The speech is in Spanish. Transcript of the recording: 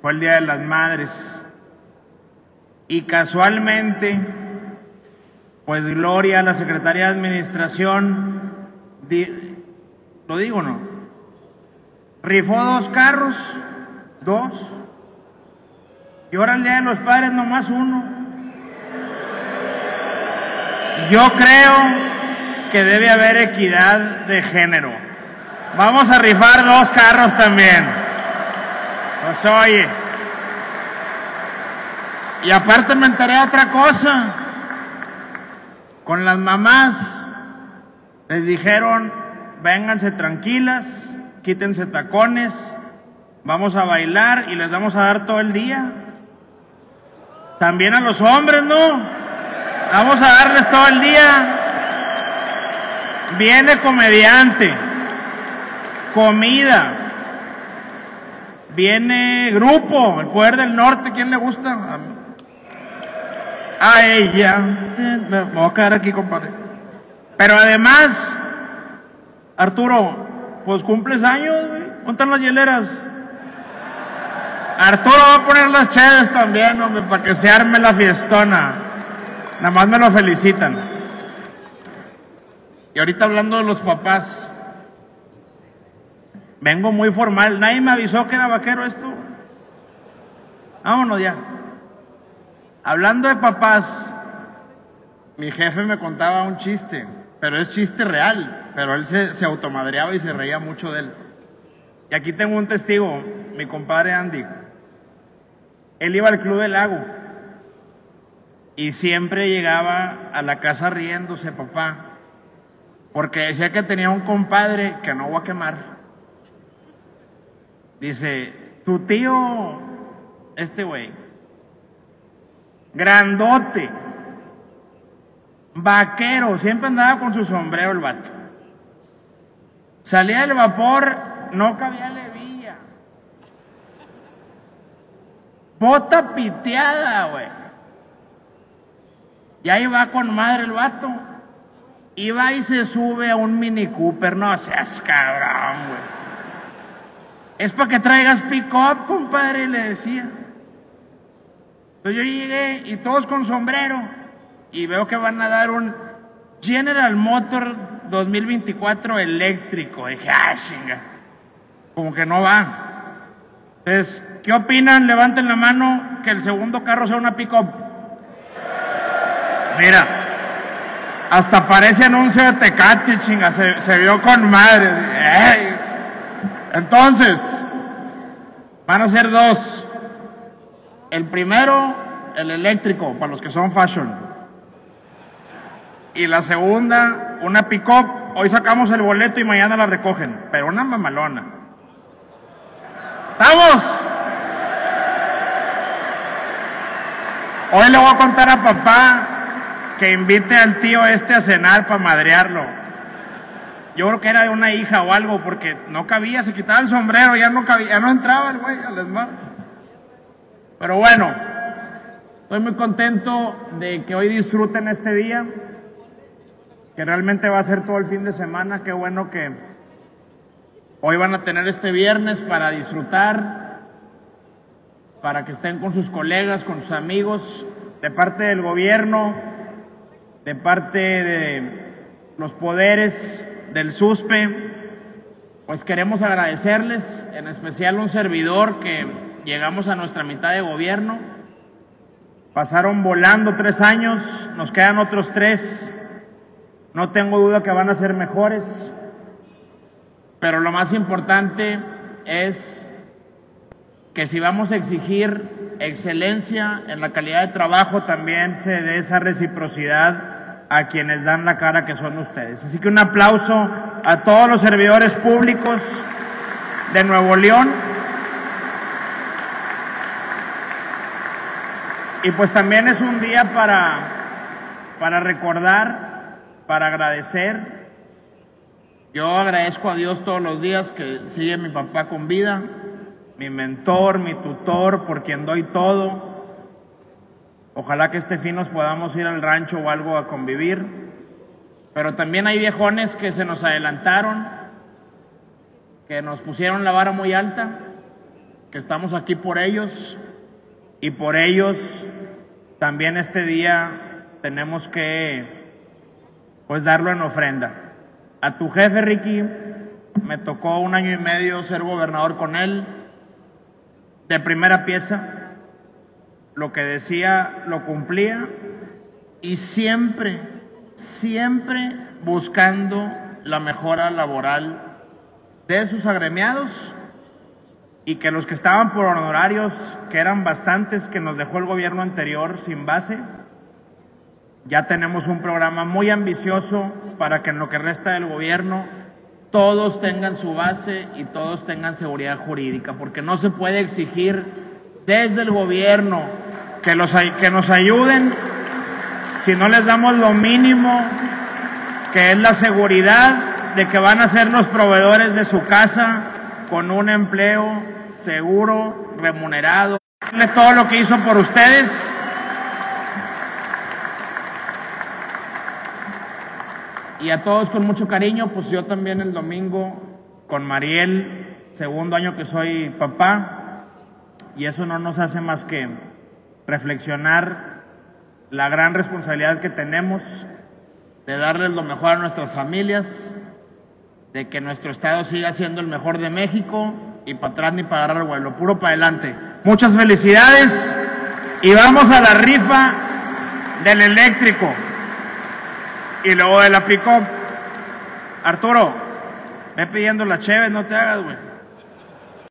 fue el Día de las Madres. Y casualmente, pues Gloria, la secretaria de Administración, lo digo no, rifó dos carros, dos, y ahora el Día de los Padres nomás uno. Yo creo que debe haber equidad de género. Vamos a rifar dos carros también. Pues oye. Y aparte me enteré otra cosa. Con las mamás les dijeron, vénganse tranquilas, quítense tacones, vamos a bailar y les vamos a dar todo el día. También a los hombres, ¿no? Vamos a darles todo el día. Viene comediante, comida, viene grupo, el poder del norte, ¿quién le gusta? A ella. Me voy a quedar aquí, compadre. Pero además, Arturo, pues cumples años, güey. ¿Dónde las hieleras? Arturo va a poner las cheves también, hombre, para que se arme la fiestona. Nada más me lo felicitan. Y ahorita hablando de los papás, vengo muy formal. Nadie me avisó que era vaquero esto. Vámonos ya. Hablando de papás, mi jefe me contaba un chiste, pero es chiste real, pero él se, automadreaba y se reía mucho de él. Y aquí tengo un testigo, mi compadre Andy. Él iba al Club del Lago y siempre llegaba a la casa riéndose, papá, porque decía que tenía un compadre que no voy a quemar. Dice, tu tío, este güey, grandote, vaquero, siempre andaba con su sombrero el vato. Salía del vapor, no cabía levilla. Bota piteada, güey. Y ahí va con madre el vato. Y va y se sube a un Mini Cooper. No seas cabrón, güey. Es para que traigas pick-up, compadre, le decía. Entonces yo llegué y todos con sombrero. Y veo que van a dar un General Motor 2024 eléctrico. dije, ah, chinga. Como que no va. Entonces, ¿qué opinan? Levanten la mano que el segundo carro sea una pick-up. Mira, hasta parece anuncio de Tecate, chinga, se, vio con madre. Entonces, van a ser dos. El primero, el eléctrico, para los que son fashion. Y la segunda, una pick-up. Hoy sacamos el boleto y mañana la recogen, pero una mamalona. ¿Estamos? Hoy le voy a contar a papá que invite al tío este a cenar para madrearlo. Yo creo que era de una hija o algo, porque no cabía, se quitaba el sombrero, ya no cabía, ya no entraba el güey al desmadre. Pero bueno, estoy muy contento de que hoy disfruten este día, que realmente va a ser todo el fin de semana. Qué bueno que hoy van a tener este viernes para disfrutar, para que estén con sus colegas, con sus amigos, de parte del gobierno, de parte de los poderes del SUSPE, pues queremos agradecerles, en especial un servidor que llegamos a nuestra mitad de gobierno. Pasaron volando tres años, nos quedan otros tres. No tengo duda que van a ser mejores, pero lo más importante es que si vamos a exigir excelencia en la calidad de trabajo, también se dé esa reciprocidad a quienes dan la cara que son ustedes. Así que un aplauso a todos los servidores públicos de Nuevo León. Y pues también es un día para, para recordar, para agradecer. Yo agradezco a Dios todos los días que sigue mi papá con vida, mi mentor, mi tutor, por quien doy todo. Ojalá que este fin nos podamos ir al rancho o algo a convivir. Pero también hay viejones que se nos adelantaron, que nos pusieron la vara muy alta que estamos aquí por ellos y por ellos también este día tenemos que pues darlo en ofrenda. A tu jefe, Ricky, me tocó un año y medio ser gobernador con él, de primera pieza, lo que decía lo cumplía y siempre, siempre buscando la mejora laboral de sus agremiados y que los que estaban por honorarios, que eran bastantes, que nos dejó el gobierno anterior sin base, ya tenemos un programa muy ambicioso para que en lo que resta del gobierno todos tengan su base y todos tengan seguridad jurídica, porque no se puede exigir desde el gobierno que, los, que nos ayuden si no les damos lo mínimo, que es la seguridad de que van a ser los proveedores de su casa con un empleo seguro, remunerado. Todo lo que hizo por ustedes. Y a todos con mucho cariño, pues yo también el domingo con Mariel, segundo año que soy papá, y eso no nos hace más que reflexionar la gran responsabilidad que tenemos de darles lo mejor a nuestras familias, de que nuestro estado siga siendo el mejor de México y para atrás ni para agarrar vuelo, puro para adelante. Muchas felicidades y vamos a la rifa del eléctrico y luego de la pick Arturo, ve pidiendo la cheve, no te hagas, güey.